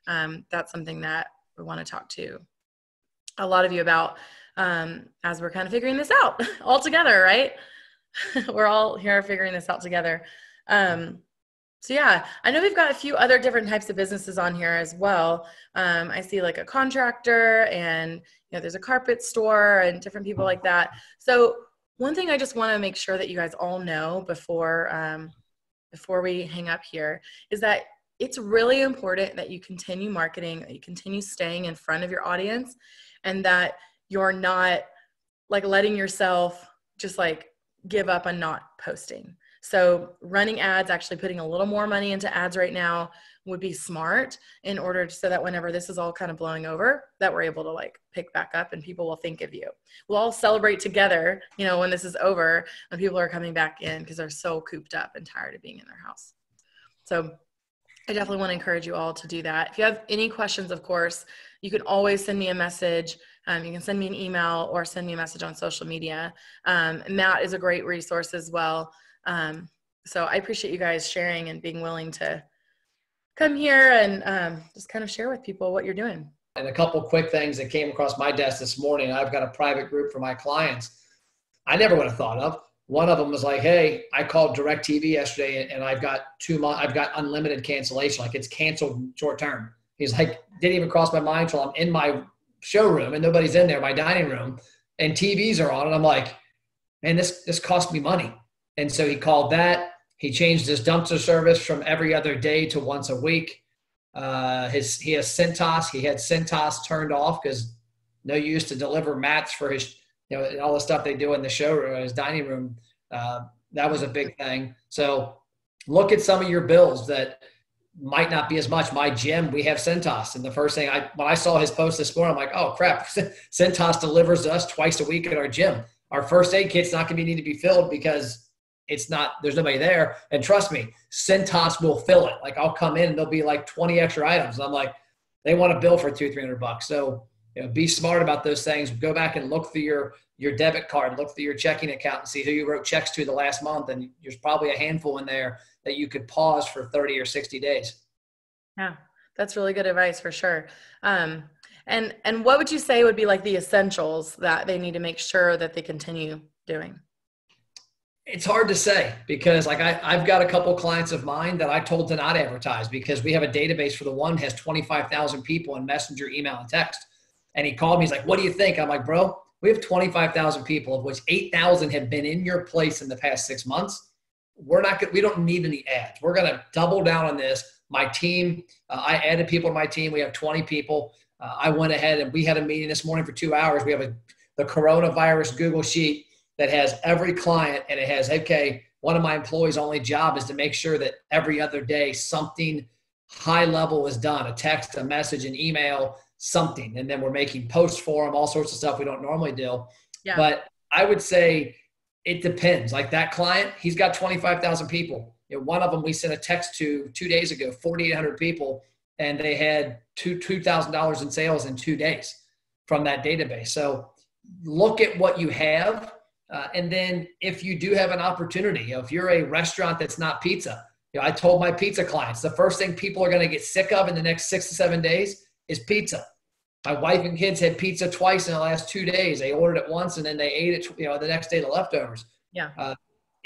um, that's something that we want to talk to a lot of you about um, as we're kind of figuring this out [LAUGHS] all together, right? [LAUGHS] we're all here figuring this out together. Um, so yeah, I know we've got a few other different types of businesses on here as well. Um, I see like a contractor and you know there's a carpet store and different people like that. So one thing I just want to make sure that you guys all know before um, before we hang up here is that it's really important that you continue marketing, that you continue staying in front of your audience, and that you're not like letting yourself just like give up on not posting. So running ads, actually putting a little more money into ads right now would be smart in order to, so that whenever this is all kind of blowing over, that we're able to like pick back up and people will think of you. We'll all celebrate together, you know, when this is over and people are coming back in because they're so cooped up and tired of being in their house. So I definitely want to encourage you all to do that. If you have any questions, of course, you can always send me a message. Um, you can send me an email or send me a message on social media. Um, Matt is a great resource as well. Um, so I appreciate you guys sharing and being willing to come here and um, just kind of share with people what you're doing. And a couple quick things that came across my desk this morning. I've got a private group for my clients. I never would have thought of. One of them was like, "Hey, I called DirecTV yesterday, and I've got two months. I've got unlimited cancellation. Like it's canceled short term." He's like, "Didn't even cross my mind until I'm in my showroom and nobody's in there, my dining room, and TVs are on, and I'm like, man, this this cost me money." And so he called that. He changed his dumpster service from every other day to once a week. Uh, his he has Cintas. He had Cintas turned off because no use to deliver mats for his you know all the stuff they do in the showroom, his dining room. Uh, that was a big thing. So look at some of your bills that might not be as much. My gym, we have Cintas, and the first thing I when I saw his post this morning, I'm like, oh crap, [LAUGHS] Cintas delivers us twice a week at our gym. Our first aid kit's not going to need to be filled because it's not there's nobody there. And trust me cintas will fill it. Like i'll come in and there'll be like 20 extra items. And i'm like they want to bill for two 300 bucks. So you know, be smart about those things. Go back and look through your your debit card look through your checking account and see who you wrote checks to the last month and there's probably a handful in there that you could pause for 30 or 60 days yeah that's really good advice for sure um, and and what would you say would be like the essentials that they need to make sure that they continue doing it's hard to say because like I, I've got a couple clients of mine that I told to not advertise because we have a database for the one has 25,000 people in messenger, email, and text. And he called me. He's like, what do you think? I'm like, bro, we have 25,000 people of which 8,000 have been in your place in the past six months. We're not going we don't need any ads. We're going to double down on this. My team, uh, I added people to my team. We have 20 people. Uh, I went ahead and we had a meeting this morning for two hours. We have a, the coronavirus Google sheet that has every client and it has, okay, one of my employees' only job is to make sure that every other day something high level is done a text, a message, an email, something. And then we're making posts for them, all sorts of stuff we don't normally do. Yeah. But I would say it depends. Like that client, he's got 25,000 people. You know, one of them we sent a text to two days ago, 4,800 people, and they had two two thousand dollars in sales in two days from that database. So look at what you have, uh, and then if you do have an opportunity, you know, if you're a restaurant that's not pizza, you know, I told my pizza clients the first thing people are going to get sick of in the next six to seven days is pizza. My wife and kids had pizza twice in the last two days. They ordered it once and then they ate it, you know, the next day the leftovers. Yeah. Uh,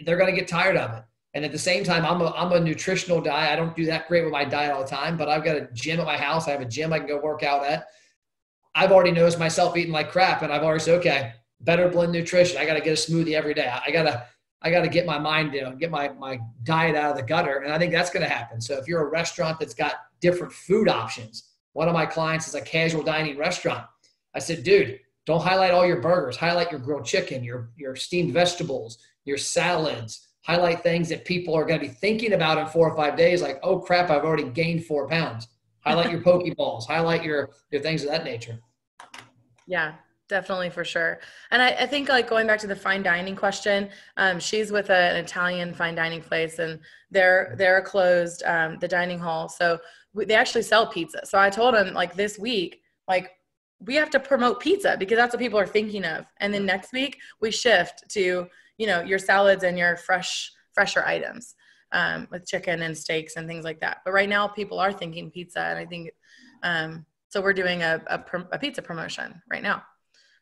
they're going to get tired of it. And at the same time, I'm a, I'm a nutritional diet. I don't do that great with my diet all the time, but I've got a gym at my house. I have a gym I can go work out at. I've already noticed myself eating like crap, and I've already said, okay, better blend nutrition. I got to get a smoothie every day. I got to I got to get my mind, you know, get my my diet out of the gutter, and I think that's going to happen. So if you're a restaurant that's got different food options, one of my clients is a casual dining restaurant. I said, dude, don't highlight all your burgers. Highlight your grilled chicken, your your steamed vegetables, your salads. Highlight things that people are going to be thinking about in four or five days. Like, oh crap, I've already gained four pounds. Highlight your [LAUGHS] poke bowls. Highlight your your things of that nature. Yeah, definitely for sure. And I, I, think like going back to the fine dining question, um, she's with a, an Italian fine dining place, and they're they're closed um, the dining hall. So they actually sell pizza. So I told him like this week, like we have to promote pizza because that's what people are thinking of. And then next week we shift to you know your salads and your fresh fresher items um, with chicken and steaks and things like that. But right now people are thinking pizza, and I think um, so. We're doing a, a, a pizza promotion right now.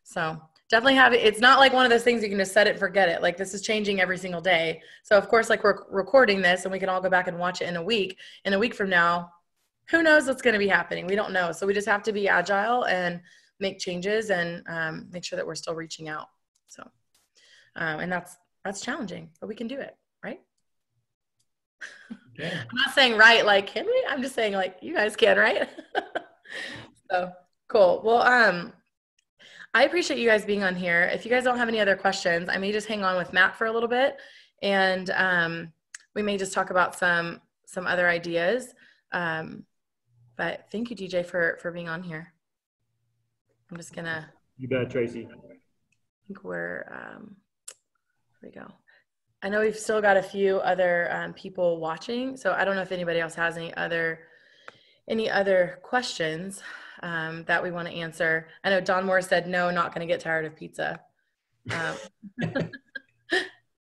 So definitely have it. It's not like one of those things you can just set it, forget it. Like this is changing every single day. So of course, like we're recording this and we can all go back and watch it in a week. In a week from now, who knows what's going to be happening? We don't know. So we just have to be agile and make changes and um, make sure that we're still reaching out. So, um, and that's that's challenging, but we can do it, right? Okay. I'm not saying right, like can we? I'm just saying like you guys can, right? [LAUGHS] so cool. Well, um, I appreciate you guys being on here. If you guys don't have any other questions, I may just hang on with Matt for a little bit, and um, we may just talk about some some other ideas. Um, but thank you, DJ, for for being on here. I'm just gonna. You bet, Tracey. I think we're. Um, here we go. I know we've still got a few other um, people watching, so I don't know if anybody else has any other any other questions um, that we want to answer. I know Don Moore said, no, not going to get tired of pizza. Um, [LAUGHS]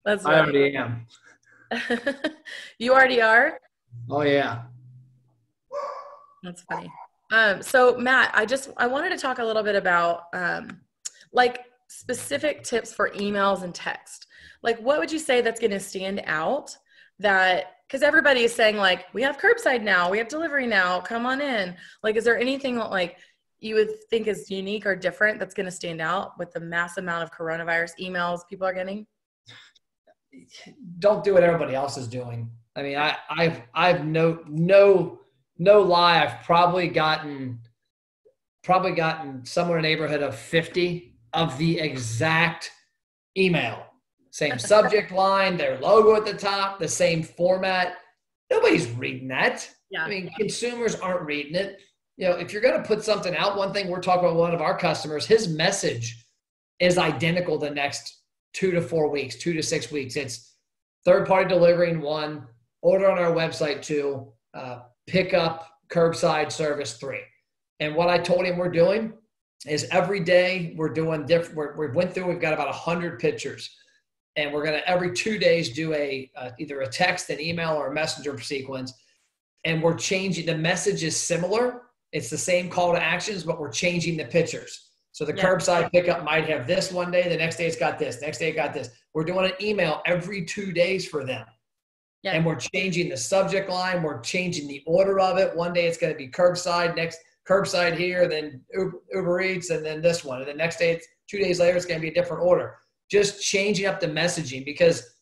that's I already am. [LAUGHS] you already are? Oh, yeah. That's funny. Um, so Matt, I just, I wanted to talk a little bit about um, like specific tips for emails and text. Like what would you say that's going to stand out that because everybody is saying like we have curbside now we have delivery now come on in like is there anything like you would think is unique or different that's going to stand out with the mass amount of coronavirus emails people are getting don't do what everybody else is doing i mean i i've i've no no no lie i've probably gotten probably gotten somewhere in the neighborhood of 50 of the exact email same [LAUGHS] subject line, their logo at the top, the same format. Nobody's reading that. Yeah. I mean, consumers aren't reading it. You know, if you're going to put something out, one thing we're talking about one of our customers, his message is identical the next two to four weeks, two to six weeks. It's third party delivering one, order on our website two, uh, pick up curbside service three. And what I told him we're doing is every day we're doing different. we went through, we've got about 100 pictures and we're going to every two days do a uh, either a text an email or a messenger sequence and we're changing the message is similar it's the same call to actions but we're changing the pictures so the yeah. curbside pickup might have this one day the next day it's got this next day it got this we're doing an email every two days for them yeah. and we're changing the subject line we're changing the order of it one day it's going to be curbside next curbside here then uber, uber eats and then this one and the next day it's two days later it's going to be a different order just changing up the messaging because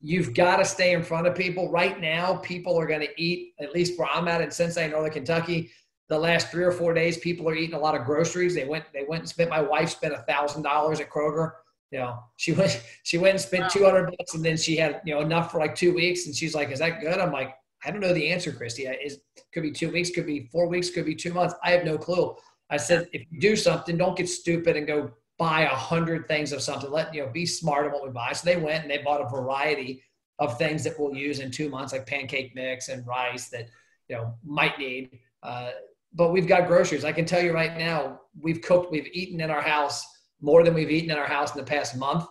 you've got to stay in front of people. Right now, people are going to eat, at least where I'm at in Cincinnati, Northern Kentucky, the last three or four days, people are eating a lot of groceries. They went, they went and spent, my wife spent a thousand dollars at Kroger. You know, she went, [LAUGHS] she went and spent 200 bucks and then she had, you know, enough for like two weeks. And she's like, is that good? I'm like, I don't know the answer, Christy. It could be two weeks, could be four weeks, could be two months. I have no clue. I said, if you do something, don't get stupid and go buy a hundred things of something. Let you know, be smart on what we buy. So they went and they bought a variety of things that we'll use in two months, like pancake mix and rice that you know might need. Uh, but we've got groceries. I can tell you right now, we've cooked, we've eaten in our house more than we've eaten in our house in the past month.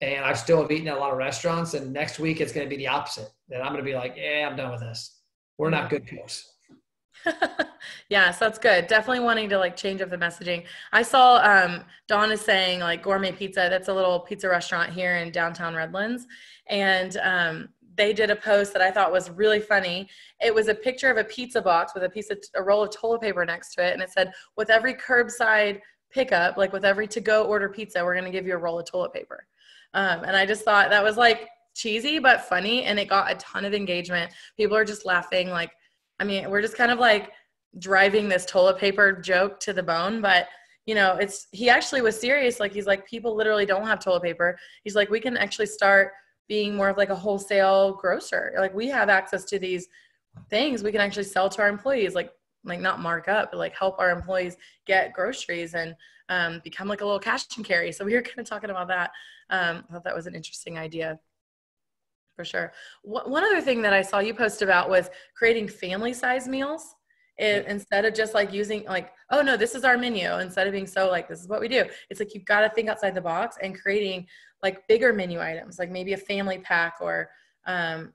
And I still have eaten at a lot of restaurants. And next week it's going to be the opposite. That I'm going to be like, yeah, I'm done with this. We're not good cooks. [LAUGHS] yes, that's good. Definitely wanting to like change up the messaging. I saw um, Dawn is saying like gourmet pizza. That's a little pizza restaurant here in downtown Redlands, and um, they did a post that I thought was really funny. It was a picture of a pizza box with a piece of a roll of toilet paper next to it, and it said, "With every curbside pickup, like with every to-go order pizza, we're going to give you a roll of toilet paper." Um, and I just thought that was like cheesy but funny, and it got a ton of engagement. People are just laughing. Like, I mean, we're just kind of like driving this toilet paper joke to the bone, but you know, it's he actually was serious. Like, he's like, people literally don't have toilet paper. He's like, we can actually start being more of like a wholesale grocer. Like we have access to these things we can actually sell to our employees, like like not mark up, but like help our employees get groceries and um, become like a little cash and carry. So we were kind of talking about that. Um, I thought that was an interesting idea for sure. One other thing that I saw you post about was creating family size meals. It, instead of just like using like oh no this is our menu instead of being so like this is what we do it's like you've got to think outside the box and creating like bigger menu items, like maybe a family pack or um,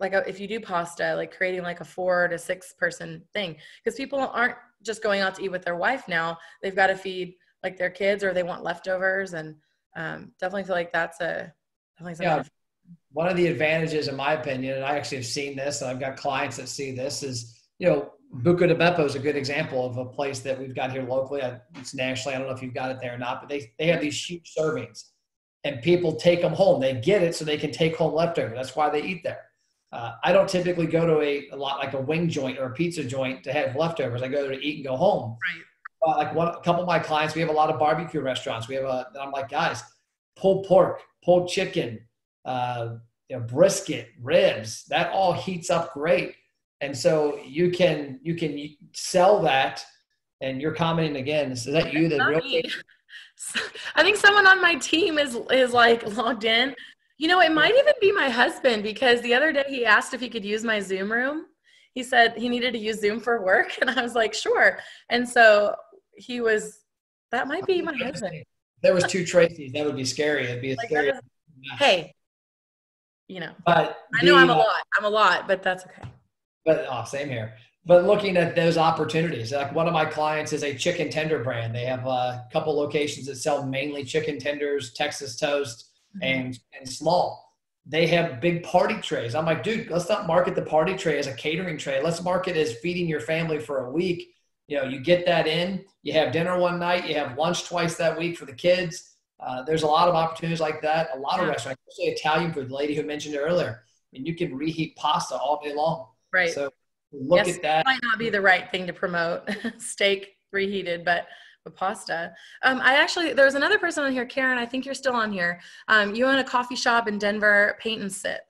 like a, if you do pasta, like creating like a four to six person thing. Because people aren't just going out to eat with their wife now; they've got to feed like their kids or they want leftovers, and um, definitely feel like that's a definitely yeah. One of the advantages, in my opinion, and I actually have seen this, and I've got clients that see this, is you know Buca di Beppo is a good example of a place that we've got here locally. It's nationally. I don't know if you've got it there or not, but they they have these huge servings and people take them home. They get it so they can take home leftover. That's why they eat there. Uh, I don't typically go to a, a, lot like a wing joint or a pizza joint to have leftovers. I go there to eat and go home. Right. Uh, like one, a couple of my clients, we have a lot of barbecue restaurants. We have a, I'm like, guys, pulled pork, pulled chicken, uh, you know, brisket, ribs, that all heats up great. And so you can, you can sell that. And you're commenting again, is that you that real [LAUGHS] I think someone on my team is is like logged in. You know, it might even be my husband because the other day he asked if he could use my Zoom room. He said he needed to use Zoom for work, [LAUGHS] and I was like, sure. And so he was. That might be my husband. There was two Tracey's. That would be scary. It'd be a like scary. hey, you know. But I know I'm a lot. I'm a lot, but that's okay. But oh, same here but looking at those opportunities like one of my clients is a chicken tender brand they have a couple locations that sell mainly chicken tenders texas toast. And and small. They have big party trays. I'm like dude let's not market the party tray as a catering tray. Let's market as feeding your family for a week. You know you get that in. You have dinner one night. You have lunch twice that week for the kids. Uh, there's a lot of opportunities like that. A lot of restaurants especially italian food the lady who mentioned it earlier. I mean, you can reheat pasta all day long. Right. So look yes, at that. Might not be the right thing to promote. [LAUGHS] Steak reheated, but but pasta. Um, I actually there's another person on here, Karen. I think you're still on here. Um, you own a coffee shop in Denver, Paint and Sip.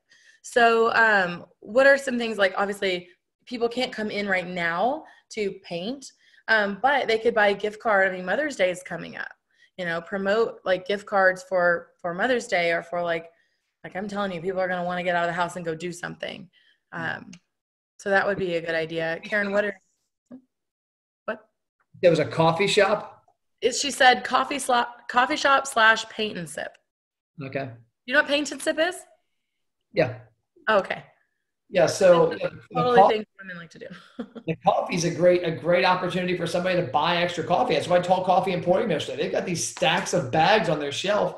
So, um, what are some things like? Obviously, people can't come in right now to paint, um, but they could buy a gift card. I mean, Mother's Day is coming up. You know, promote like gift cards for for Mother's Day or for like like I'm telling you, people are going to want to get out of the house and go do something. Um, so that would be a good idea. Karen, what are? There was a coffee shop. It, she said coffee slot coffee shop slash paint and sip. Okay. You know what paint and sip is? Yeah. Oh, okay. Yeah, so totally things women like to do. [LAUGHS] the coffee is a great a great opportunity for somebody to buy extra coffee. That's why Tall Coffee Emporium yesterday. They've got these stacks of bags on their shelf.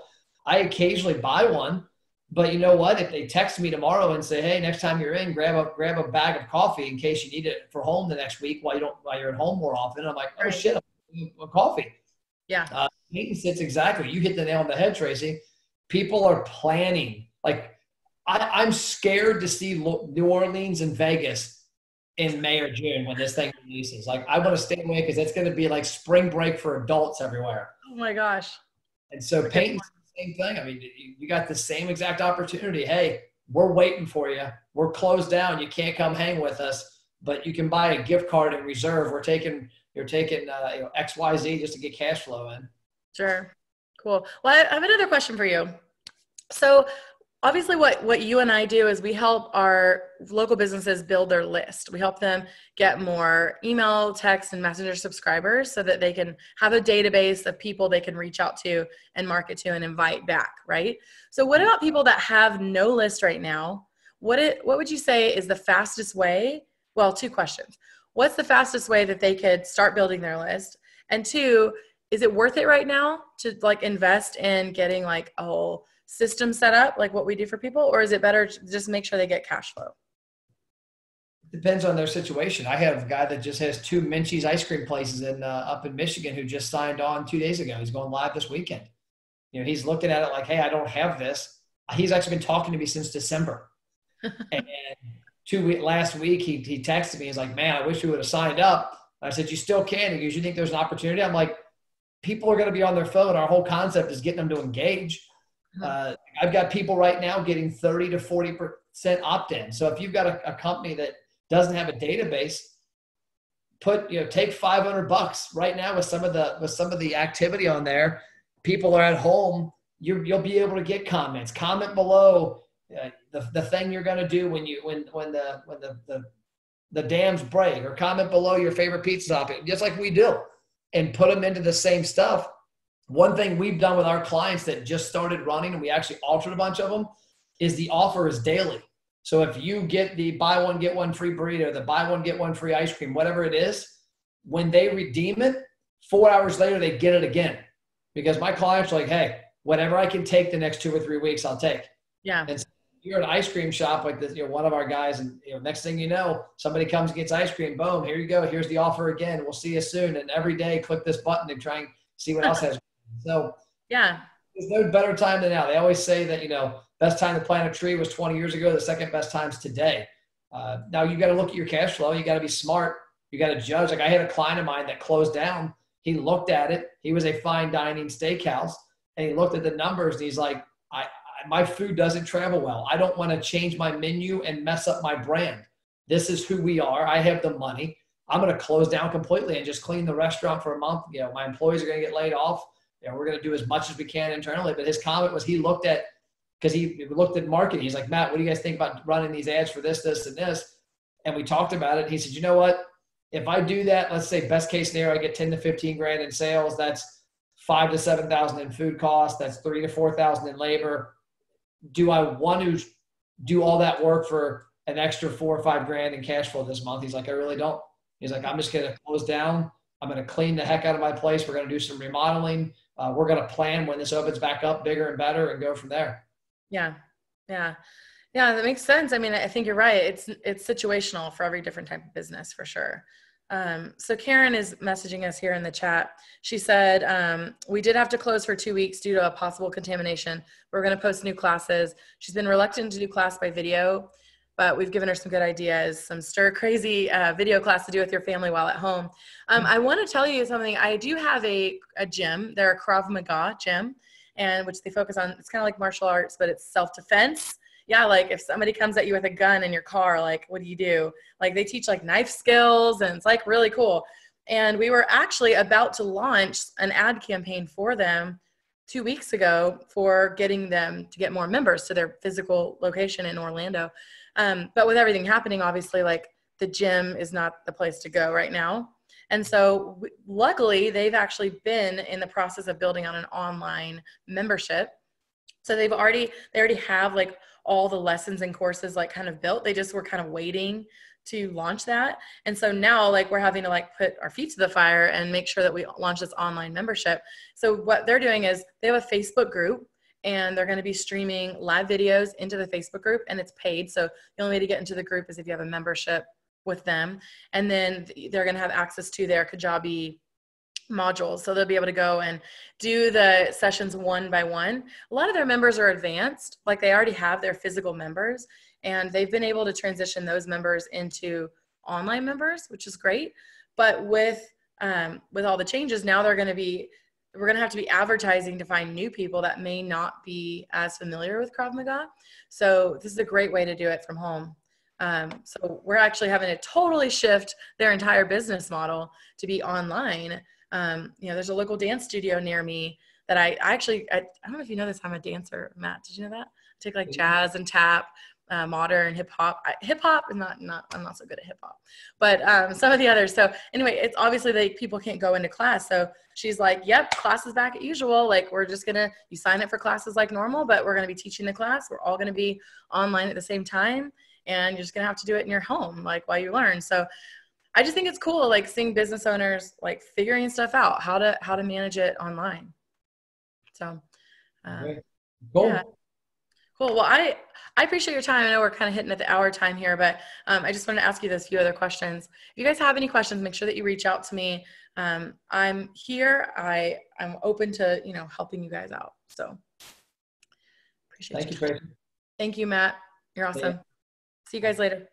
I occasionally buy one but you know what? If they text me tomorrow and say, "Hey, next time you're in, grab a grab a bag of coffee in case you need it for home the next week while you don't while you're at home more often," I'm like, "Oh right. shit, a coffee." Yeah. Uh, Peyton sits exactly. You hit the nail on the head, Tracey. People are planning. Like, I, I'm scared to see New Orleans and Vegas in May or June when this thing releases. Like, I want to stay away because it's going to be like spring break for adults everywhere. Oh my gosh. And so Peyton same thing. I mean, you got the same exact opportunity. Hey, we're waiting for you. We're closed down. You can't come hang with us, but you can buy a gift card in reserve. We're taking you're taking uh, you know X Y Z just to get cash flow in. Sure. Cool. Well, I have another question for you. So obviously what what you and i do is we help our local businesses build their list. We help them get more email text and messenger subscribers so that they can have a database of people they can reach out to and market to and invite back right? So what about people that have no list right now? What it what would you say is the fastest way? Well two questions. What's the fastest way that they could start building their list? And two is it worth it right now to like invest in getting like a whole system set up like what we do for people or is it better to just make sure they get cash flow? Depends on their situation. I have a guy that just has two Menchie's ice cream places in uh, up in michigan who just signed on two days ago. He's going live this weekend. You know he's looking at it like hey i don't have this. He's actually been talking to me since december. [LAUGHS] And two week last week he, he texted me. He's like man i wish we would have signed up. I said you still can because you think there's an opportunity. I'm like people are going to be on their phone. Our whole concept is getting them to engage. Uh, I've got people right now getting 30 to 40% opt in. So if you've got a, a, company that doesn't have a database, put, you know, take 500 bucks right now with some of the, with some of the activity on there. People are at home. You, you'll be able to get comments. Comment below uh, the, the thing you're going to do when you, when, when the, when the, the, the dams break or comment below your favorite pizza topping, just like we do and put them into the same stuff one thing we've done with our clients that just started running and we actually altered a bunch of them is the offer is daily. So if you get the buy one, get one free burrito, the buy one, get one free ice cream, whatever it is, when they redeem it, four hours later, they get it again. Because my clients are like, hey, whatever I can take the next two or three weeks, I'll take. Yeah. And so you're an ice cream shop like this, you know, one of our guys, and you know, next thing you know, somebody comes and gets ice cream, boom, here you go. Here's the offer again. We'll see you soon. And every day click this button and try and see what else [LAUGHS] has so yeah, there's no better time than now. They always say that you know best time to plant a tree was 20 years ago. The second best time's today. Uh, now you got to look at your cash flow. You got to be smart. You got to judge. Like I had a client of mine that closed down. He looked at it. He was a fine dining steakhouse, and he looked at the numbers and he's like, I, I my food doesn't travel well. I don't want to change my menu and mess up my brand. This is who we are. I have the money. I'm going to close down completely and just clean the restaurant for a month. You know, my employees are going to get laid off you know, we're going to do as much as we can internally. But his comment was he looked at because he looked at marketing. He's like, Matt, what do you guys think about running these ads for this, this, and this? And we talked about it. He said, you know what? If I do that, let's say best case scenario, I get 10 to 15 grand in sales. That's five to 7,000 in food costs. That's three to 4,000 in labor. Do I want to do all that work for an extra four or five grand in cash flow this month? He's like, I really don't. He's like, I'm just going to close down. I'm going to clean the heck out of my place. We're going to do some remodeling uh, we're going to plan when this opens back up bigger and better and go from there. Yeah. Yeah. Yeah, that makes sense. I mean, I think you're right. It's it's situational for every different type of business for sure. Um, so Karen is messaging us here in the chat. She said, um, we did have to close for two weeks due to a possible contamination. We're going to post new classes. She's been reluctant to do class by video but we've given her some good ideas, some stir crazy uh, video class to do with your family while at home. Um, I want to tell you something. I do have a, a gym. They're a Krav Maga gym, and which they focus on. It's kind of like martial arts, but it's self defense. Yeah, like if somebody comes at you with a gun in your car, like what do you do? Like they teach like knife skills, and it's like really cool. And we were actually about to launch an ad campaign for them two weeks ago for getting them to get more members to their physical location in Orlando. Um, but with everything happening, obviously, like the gym is not the place to go right now. And so, w- luckily, they've actually been in the process of building on an online membership. So they've already they already have like all the lessons and courses like kind of built. They just were kind of waiting to launch that. And so now like we're having to like put our feet to the fire and make sure that we launch this online membership. So what they're doing is they have a Facebook group and they're going to be streaming live videos into the Facebook group and it's paid. So the only way to get into the group is if you have a membership with them. And then they're going to have access to their Kajabi modules. So they'll be able to go and do the sessions one by one. A lot of their members are advanced, like they already have their physical members, and they've been able to transition those members into online members, which is great. But with um, with all the changes, now they're going to be we're going to have to be advertising to find new people that may not be as familiar with Krav Maga. So this is a great way to do it from home. Um, so we're actually having to totally shift their entire business model to be online. Um, you know, there's a local dance studio near me that I, I actually, I, I, don't know if you know this, I'm a dancer, Matt. Did you know that? take like jazz and tap, uh, modern hip hop. Hip hop is not not I'm not so good at hip hop, but um, some of the others. So anyway, it's obviously like people can't go into class. So she's like, "Yep, class is back at usual. Like we're just gonna you sign up for classes like normal, but we're gonna be teaching the class. We're all gonna be online at the same time, and you're just gonna have to do it in your home, like while you learn." So I just think it's cool, like seeing business owners like figuring stuff out how to how to manage it online. So, um. Yeah. Cool. Well, I I appreciate your time. I know we're kind of hitting at the hour time here, but um, I just wanted to ask you those few other questions. If you guys have any questions, make sure that you reach out to me. Um, I'm here. I I'm open to you know helping you guys out. So appreciate. Thank you, Tracey. Thank you, Matt. You're awesome. Yeah. See you guys later.